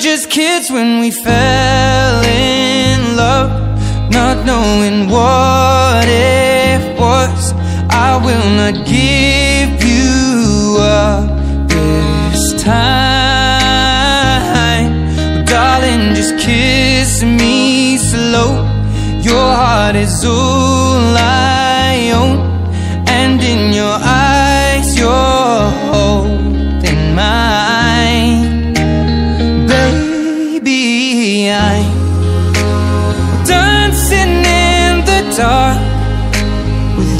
Just kids when we fell in love, not knowing what it was. I will not give you up this time. Darling, just kiss me slow. Your heart is all I own, and in your eyes,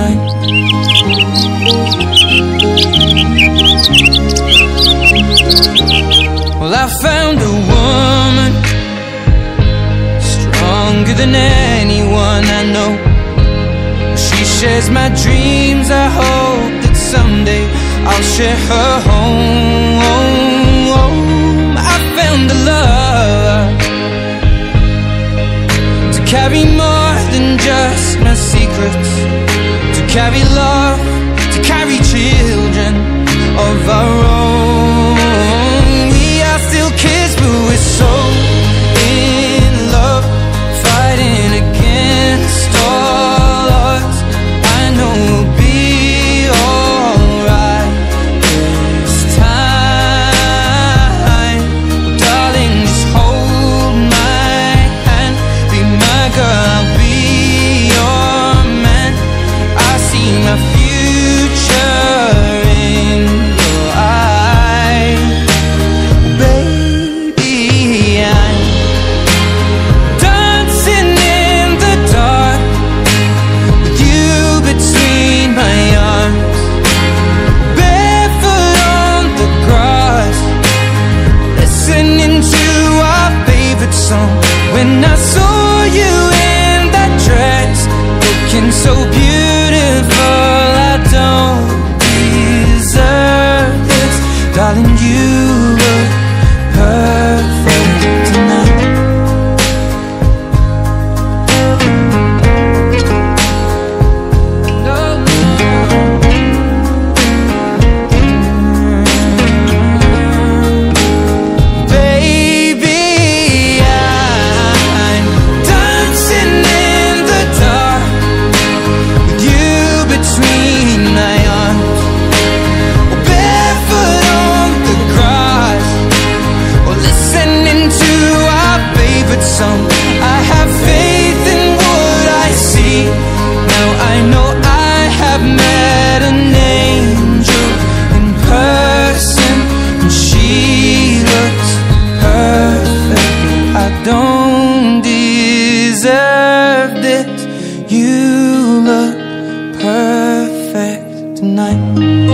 tonight. Well, I found a woman stronger than anyone I know. She shares my dreams. I hope that someday I'll share her home. I found a love to carry more just my secrets, to carry love, to carry children of our own. You of this. You look perfect tonight.